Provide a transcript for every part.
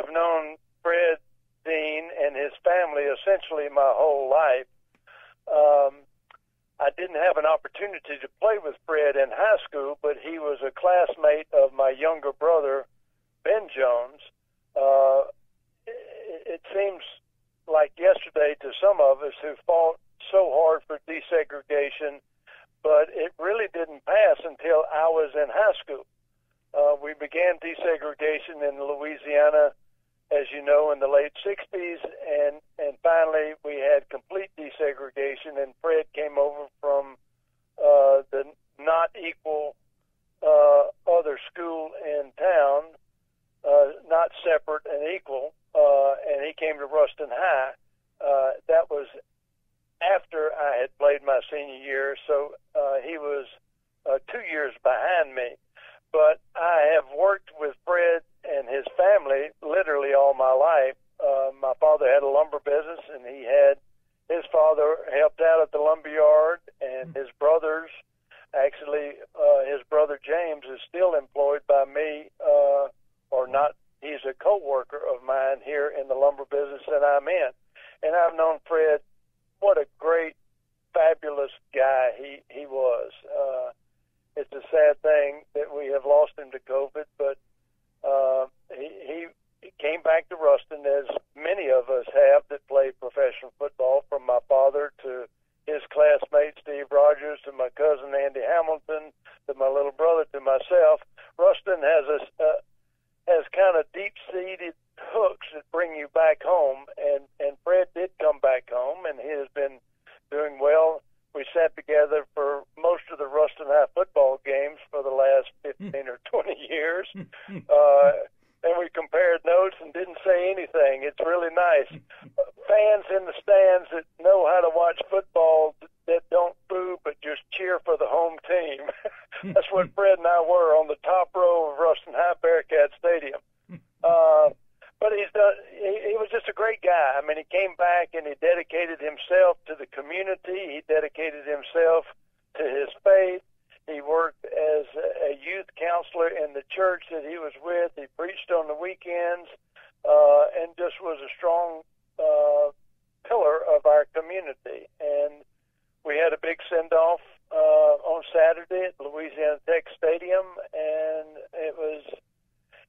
have known Fred Dean and his family essentially my whole life. Um, I didn't have an opportunity to play with Fred in high school, but he was a classmate of my younger brother, Ben Jones. Uh, it, it seems like yesterday to some of us who fought so hard for desegregation, but it really didn't pass until I was in high school. Uh, we began desegregation in Louisiana as you know, in the late 60s, and and finally we had complete desegregation, and Fred came over from uh, the not equal uh, other school in town, uh, not separate and equal, uh, and he came to Ruston High. Uh, that was after I had played my senior year, so uh, he was uh, two years behind me. But I have worked with Fred and his family literally all my life. Uh, my father had a lumber business, and he had his father helped out at the lumber yard, and his brothers. Actually, uh, his brother James is still employed by me, uh, or not. He's a co-worker of mine here in the lumber business that I'm in, and I've known Fred. What a great, fabulous guy he he was. Uh, it's a sad thing that we have lost him to COVID, but uh, he, he he came back to Ruston, as many of us have that play professional football, from my father to his classmate Steve Rogers to my cousin Andy Hamilton to my little brother to myself. Ruston has a uh, has kind of deep seated hooks that bring you back home, and and Fred did come back home, and he has been doing well. We sat together for most of the Ruston High football games for the last 15 or 20 years. Uh, and we compared notes and didn't say anything. It's really nice. Fans in the stands that know how to watch football that don't boo but just cheer for the home team. That's what Fred and I were on the top row of Ruston High Bearcat Stadium. Uh, but he's done. He, he was just a great guy. I mean, he came back and he dedicated himself to the community. He dedicated himself to his faith. He worked as a youth counselor in the church that he was with. He preached on the weekends, uh, and just was a strong uh, pillar of our community. And we had a big send off uh, on Saturday at Louisiana Tech Stadium, and it was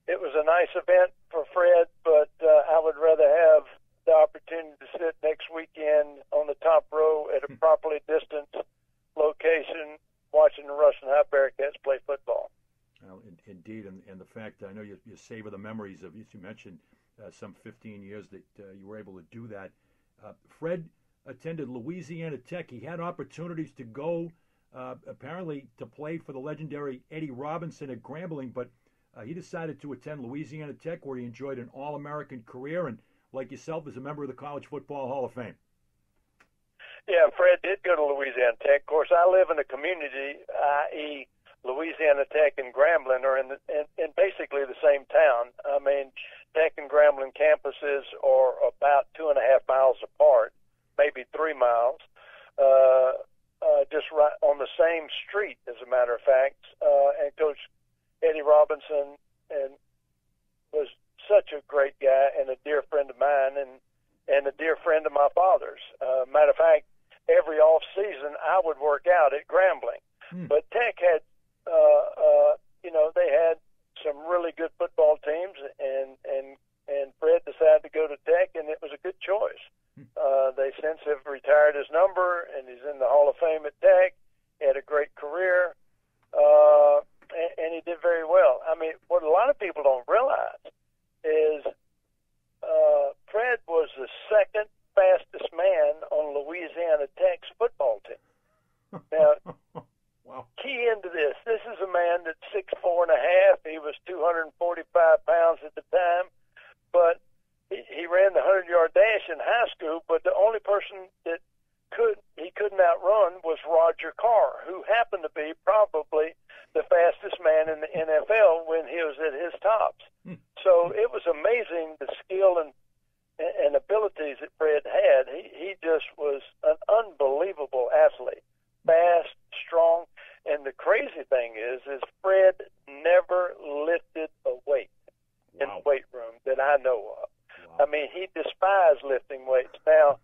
it was a nice event for Fred. But uh, I would rather have the opportunity to sit next weekend on the top row at a properly distanced location watching the Ruston High Bearcats play football. Well, indeed, and, and the fact I know you, you savor the memories of, you mentioned, uh, some 15 years that uh, you were able to do that. Uh, Fred attended Louisiana Tech. He had opportunities to go, uh, apparently, to play for the legendary Eddie Robinson at Grambling, but uh, he decided to attend Louisiana Tech, where he enjoyed an All American career and, like yourself, is a member of the College Football Hall of Fame. Yeah, Fred did go to Louisiana Tech. Of course, I live in a community, i.e., Louisiana Tech and Grambling are in, the, in in basically the same town. I mean, Tech and Grambling campuses are about two and a half miles apart, maybe three miles, uh, uh, just right on the same street, as a matter of fact. Uh, and Coach Eddie Robinson and was such a great guy and a dear friend of mine, and and a dear friend of my father's. Uh, matter of fact, every off season I would work out at Grambling. Hmm. But Tech had, uh, uh, you know, they had some really good football teams, and and and Fred decided to go to Tech, and it was a good choice. Hmm. Uh, they since have retired his number, and he's in the Hall of Fame at Tech. He had a great career, uh, and, and he did very well. I mean, what a lot of people don't realize is uh, Fred was the second fastest man on Louisiana Tech's football team. Now, wow. key into this, this is a man that's six four and a half. He was 245 pounds at the time, but he, he ran the hundred yard dash in high school. But the only person that could he couldn't outrun was Roger Carr, who happened to be probably the fastest man in the NFL when he was at his tops. Hmm. So it was amazing the skill and and abilities that Fred had, he, he just was an unbelievable athlete, fast, strong, and the crazy thing is, is Fred never lifted a weight wow. in the weight room. that I know of. Despised lifting weights. Now,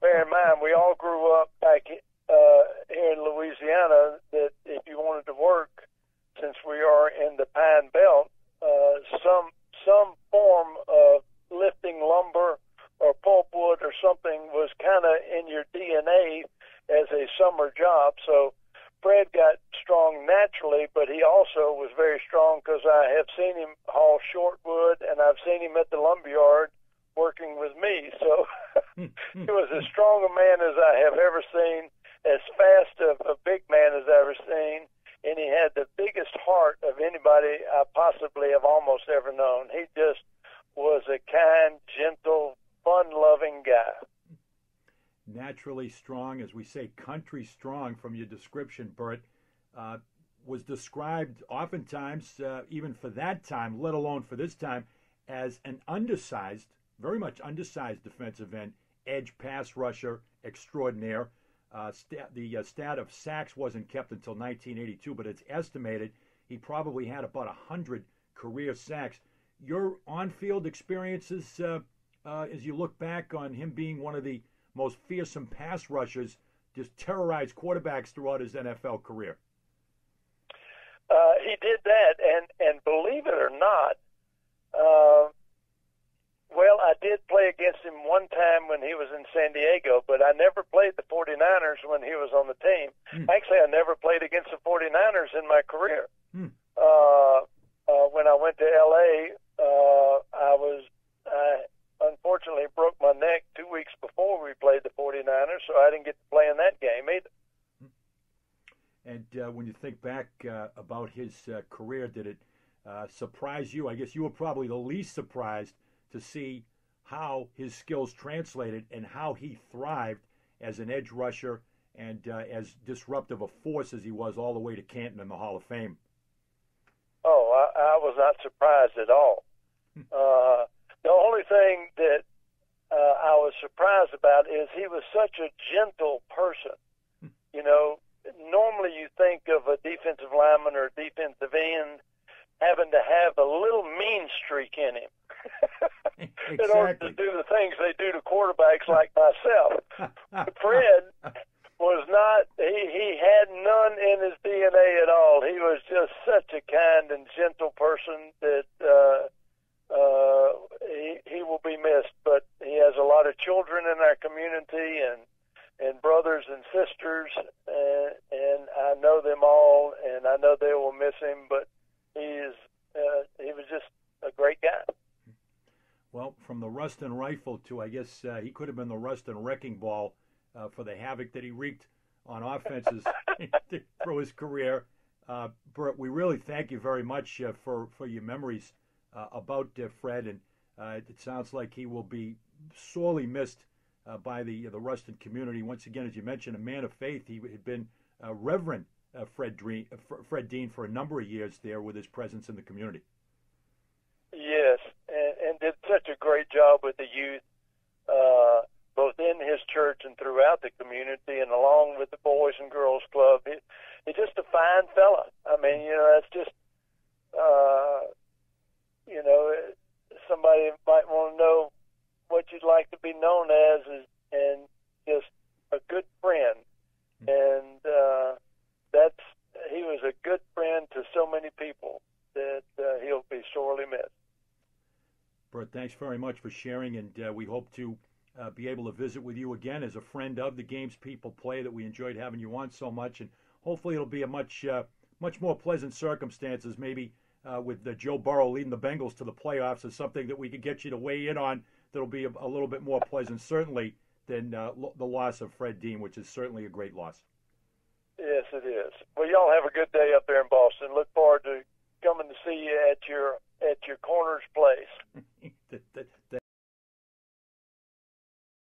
bear in mind, we all grew up back uh, here in Louisiana that if you wanted to work, since we are in the Pine Belt, uh, some some form of lifting lumber or pulpwood or something was kind of in your DNA as a summer job. So Fred got strong naturally, but he also was very strong because I have seen him haul shortwood and I've seen him at the lumberyard working with me. So he was as strong a man as I have ever seen, as fast of a big man as I've ever seen, and he had the biggest heart of anybody I possibly have almost ever known. He just was a kind, gentle, fun-loving guy naturally strong, as we say, country strong from your description, Bert, uh, was described oftentimes, uh, even for that time, let alone for this time, as an undersized, very much undersized defensive end, edge pass rusher extraordinaire. Uh, stat, the uh, stat of sacks wasn't kept until 1982, but it's estimated he probably had about 100 career sacks. Your on field experiences, uh, uh, as you look back on him being one of the most fearsome pass rushers, just terrorized quarterbacks throughout his NFL career. Uh, he did that, and and believe it or not, uh, well, I did play against him one time when he was in San Diego, but I never played the 49ers when he was on the team. Hmm. Actually, I never played against the 49ers in my career. Hmm. Uh, uh, when I went to L.A., uh, I was I unfortunately broke my neck two weeks before we played the 49ers, so I didn't get to play in that game either. And uh, when you think back uh, about his uh, career, did it uh, surprise you? I guess you were probably the least surprised to see how his skills translated and how he thrived as an edge rusher and uh, as disruptive a force as he was all the way to Canton in the Hall of Fame. Oh, I, I was not surprised at all. Hmm. Uh, the only thing that uh, I was surprised about is he was such a gentle person. Hmm. You know, normally you think of a defensive lineman or a defensive end having to have a little mean streak in him exactly. in order to do the things they do to quarterbacks like myself. Fred was not he he had none in his DNA at all. He was just such a kind and gentle person that uh uh, he, he will be missed. But he has a lot of children in our community and and brothers and sisters, and, and I know them all, and I know they will miss him. But he is uh, he was just a great guy. Well, from the Ruston rifle to I guess uh, he could have been the Ruston wrecking ball uh, for the havoc that he wreaked on offenses through his career. Uh, Bert, we really thank you very much uh, for for your memories uh, about uh, Fred, and it sounds like he will be sorely missed by the the Ruston community. Once again, as you mentioned, a man of faith. He had been Reverend Fred, Dream, Fred Dean for a number of years there with his presence in the community. Yes, and, did such a great job with the youth, uh, both in his church and throughout the community, and along with the Boys and Girls Club. He, he's just a fine fella. I mean, you know, that's just uh, you know, somebody might want to know what you'd like to be known as, is, and just a good friend. And uh, that's he was a good friend to so many people that uh, he'll be sorely missed. Bert, thanks very much for sharing, and uh, we hope to uh, be able to visit with you again as a friend of the games people play that we enjoyed having you on so much, and hopefully it'll be a much uh, much more pleasant circumstances, maybe uh, with the Joe Burrow leading the Bengals to the playoffs is something that we could get you to weigh in on. That'll be a, a little bit more pleasant, certainly, than uh, lo- the loss of Fred Dean, which is certainly a great loss. Yes, it is. Well, y'all have a good day up there in Boston. Look forward to coming to see you at your at your corner's place.